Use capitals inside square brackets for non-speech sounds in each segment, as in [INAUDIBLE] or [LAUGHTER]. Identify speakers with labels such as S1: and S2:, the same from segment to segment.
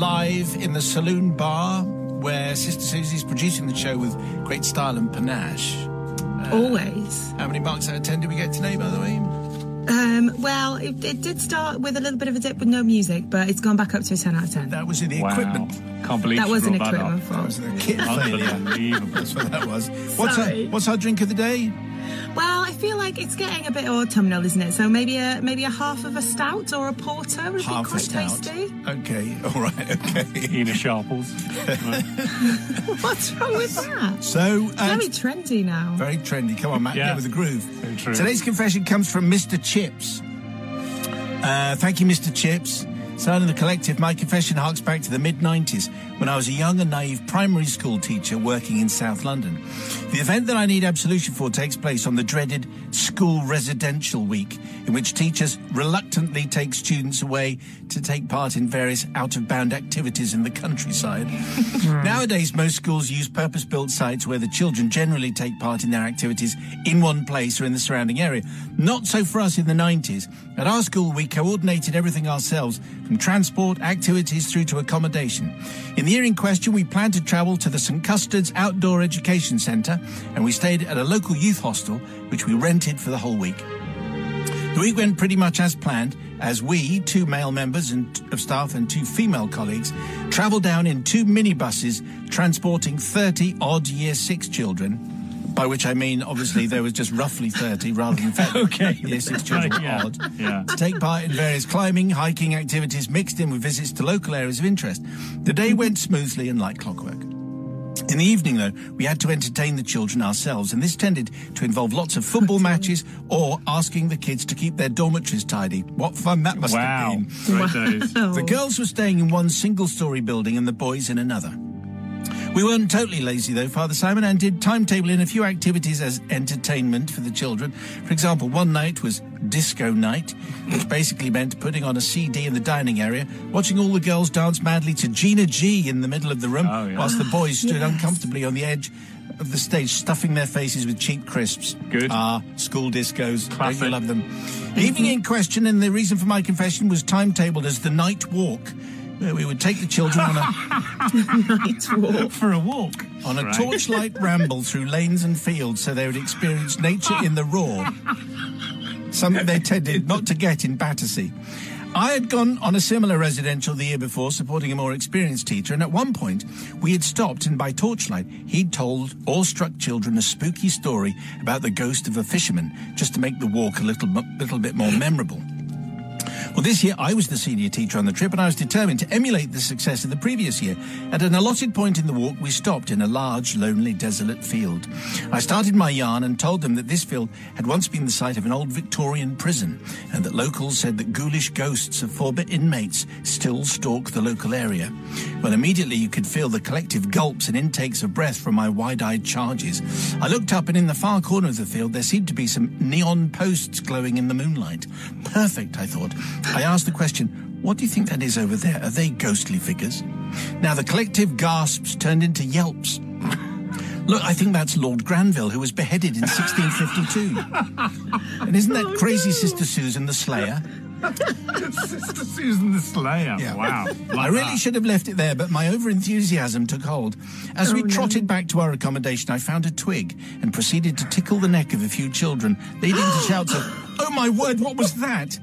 S1: live in the Saloon Bar, where Sister Susie's producing the show with great style and panache.
S2: Always.
S1: How many marks out of 10 did we get today, by the way?
S2: Um, well, it, it did start with a little bit of a dip with no music, but it's gone back up to a 10 out of 10.
S1: That was in the
S3: Wow.
S1: equipment.
S3: Can't believe
S2: That was an
S3: brought that
S2: equipment
S3: up.
S1: That
S2: fault.
S1: was the kit failure.
S3: Unbelievable. [LAUGHS]
S1: That's what that was. What's our, what's our drink of the day?
S2: Well, I feel like it's getting a bit autumnal, isn't it? So maybe a maybe a half of a stout or a porter would
S1: Half
S2: be quite
S1: a stout.
S2: tasty.
S1: Okay, [LAUGHS] all right, okay.
S3: Ina Sharples. [LAUGHS]
S2: What's wrong with that?
S1: So, uh,
S2: Very trendy now.
S1: very trendy. Come on, Matt,
S3: Yeah.
S1: get with the groove.
S3: Very true.
S1: Today's confession comes from Mr. Chips. Uh, thank you, Mr. Chips. Signing the collective, my confession harks back to the mid 90s when I was a young and naive primary school teacher working in South London. The event that I need absolution for takes place on the dreaded school residential week, in which teachers reluctantly take students away to take part in various out of bound activities in the countryside. [LAUGHS] Hmm. Nowadays, most schools use purpose built sites where the children generally take part in their activities in one place or in the surrounding area. Not so for us in the 90s. At our school, we coordinated everything ourselves, from transport, activities through to accommodation. In the year in question, we planned to travel to the St Custard's Outdoor Education Centre, and we stayed at a local youth hostel, which we rented for the whole week. The week went pretty much as planned, as we, two male members and, of staff and two female colleagues, travelled down in two minibuses transporting 30 odd Year 6 children. By which I mean, obviously, there was just roughly 30 rather than 30 [LAUGHS]
S3: Okay.
S1: 6 children were
S3: Yeah,
S1: odd.
S3: yeah.
S1: To take part in various climbing, hiking activities mixed in with visits to local areas of interest. The day went smoothly and like clockwork. In the evening, though, we had to entertain the children ourselves, and this tended to involve lots of football matches or asking the kids to keep their dormitories tidy. What fun that must
S3: Wow.
S1: have been!
S3: Great days.
S1: The girls were staying in one single story building and the boys in another. We weren't totally lazy though, Father Simon, and did timetable in a few activities as entertainment for the children. For example, one night was disco night, which basically meant putting on a CD in the dining area, watching all the girls dance madly to Gina G in the middle of the room,
S3: Oh, yeah.
S1: whilst the boys [LAUGHS] stood
S2: Yes.
S1: uncomfortably on the edge of the stage, stuffing their faces with cheap crisps.
S3: Good.
S1: Ah, school discos. Don't
S3: Classic.
S1: you love them? The evening in question and the reason for my confession was timetabled as the night walk, where we would take the children on a [LAUGHS]
S2: Night walk.
S3: For a walk.
S1: on a
S3: Right.
S1: torchlight ramble through lanes and fields so they would experience nature in the raw, something they tended not to get in Battersea. I had gone on a similar residential the year before, supporting a more experienced teacher, and at one point we had stopped, and by torchlight he'd told awestruck children a spooky story about the ghost of a fisherman, just to make the walk a little, little bit more memorable. Well, this year I was the senior teacher on the trip and I was determined to emulate the success of the previous year. At an allotted point in the walk, we stopped in a large, lonely, desolate field. I started my yarn and told them that this field had once been the site of an old Victorian prison and that locals said that ghoulish ghosts of former inmates still stalk the local area. Well, immediately you could feel the collective gulps and intakes of breath from my wide-eyed charges. I looked up and in the far corner of the field there seemed to be some neon posts glowing in the moonlight. Perfect, I thought. I asked the question, what do you think that is over there? Are they ghostly figures? Now the collective gasps turned into yelps. Look, I think that's Lord Granville, who was beheaded in 1652. and isn't that oh, crazy Sister Susan the Slayer?
S3: Sister Susan the Slayer.
S1: Yeah.
S3: Wow.
S1: I really
S3: that.
S1: should have left it there, but my overenthusiasm took hold. As oh, we trotted back to our accommodation, I found a twig and proceeded to tickle the neck of a few children, leading [GASPS] to shouts of, Oh my word, what was that?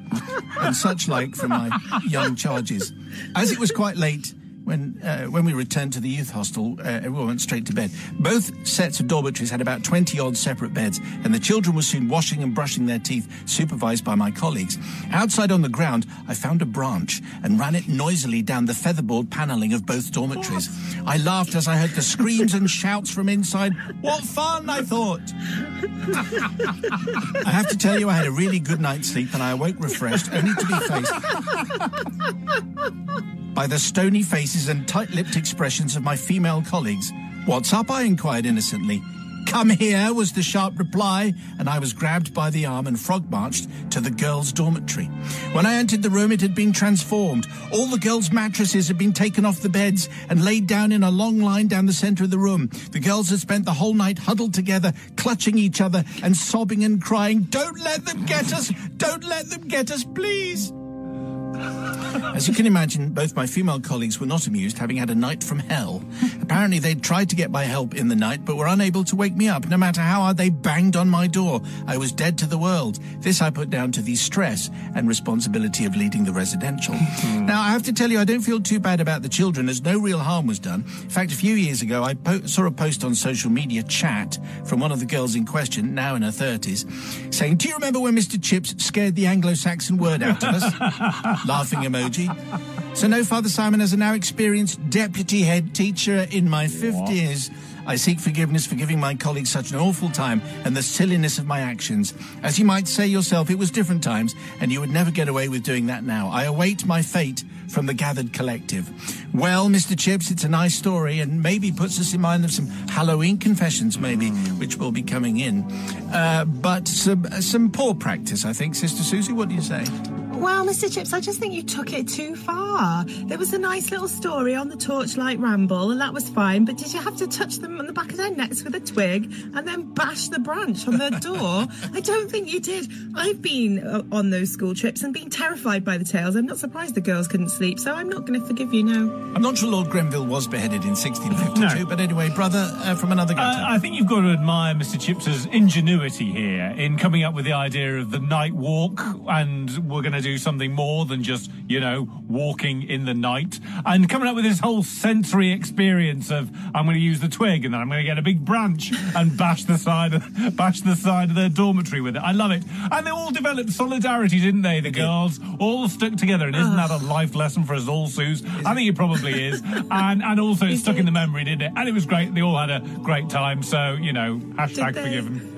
S1: and such like from my young charges. As it was quite late, when uh, when we returned to the youth hostel, uh, everyone went straight to bed. Both sets of dormitories had about 20 odd separate beds, and the children were soon washing and brushing their teeth, supervised by my colleagues. Outside on the ground, I found a branch and ran it noisily down the featherboard panelling of both dormitories. I laughed as I heard the screams and shouts from inside. What fun, I thought! I have to tell you, I had a really good night's sleep and I awoke refreshed, only to be faced by the stony faces and tight lipped expressions of my female colleagues. What's up? I inquired innocently. Come here, was the sharp reply, and I was grabbed by the arm and frog marched to the girls' dormitory. When I entered the room, it had been transformed. All the girls' mattresses had been taken off the beds and laid down in a long line down the center of the room. The girls had spent the whole night huddled together, clutching each other and sobbing and crying, Don't let them get us! Don't let them get us, please! As you can imagine, both my female colleagues were not amused, having had a night from hell. Apparently, they'd tried to get my help in the night, but were unable to wake me up. No matter how hard they banged on my door, I was dead to the world. This I put down to the stress and responsibility of leading the residential. Hmm. now, I have to tell you, I don't feel too bad about the children, as no real harm was done. In fact, a few years ago, I po- saw a post on social media chat from one of the girls in question, now in her 30s, saying, Do you remember when Mr. Chips scared the Anglo Saxon word out of us? [LAUGHS] Laughing emoji. So, no, Father Simon, as a now experienced deputy head teacher in my 50s, I seek forgiveness for giving my colleagues such an awful time and the silliness of my actions. As you might say yourself, it was different times, and you would never get away with doing that now. I await my fate from the gathered collective. Well, Mr. Chips, it's a nice story and maybe puts us in mind of some Halloween confessions, maybe, which will be coming in. Uh, but some, some poor practice, I think. Sister Susie, what do you say?
S2: Well, Mr. Chips, I just think you took it too far. There was a nice little story on the Torchlight Ramble, and that was fine, but did you have to touch them on the back of their necks with a twig and then bash the branch on their door? I don't think you did. I've been uh, on those school trips and been terrified by the tales. I'm not surprised the girls couldn't sleep, so I'm not going to forgive you now.
S1: I'm not sure Lord Grenville was beheaded in 1652,
S3: No.
S1: but anyway, brother, uh, from another gutter.
S3: Uh, I think you've got to admire Mr. Chips's ingenuity here in coming up with the idea of the night walk, and we're going to do something more than just, you know, walking in the night, and coming up with this whole sensory experience of I'm going to use the twig, and then I'm going to get a big branch and bash the side of [LAUGHS] bash the side of their dormitory with it. I love it, and they all developed solidarity, didn't they? The girls all stuck together, and isn't that a life lesson for us all, Suze? I think it probably is, [LAUGHS] and and also it
S2: Is
S3: stuck in the memory, didn't it? And it was great. They all had a great time. So you know, hashtag forgiven.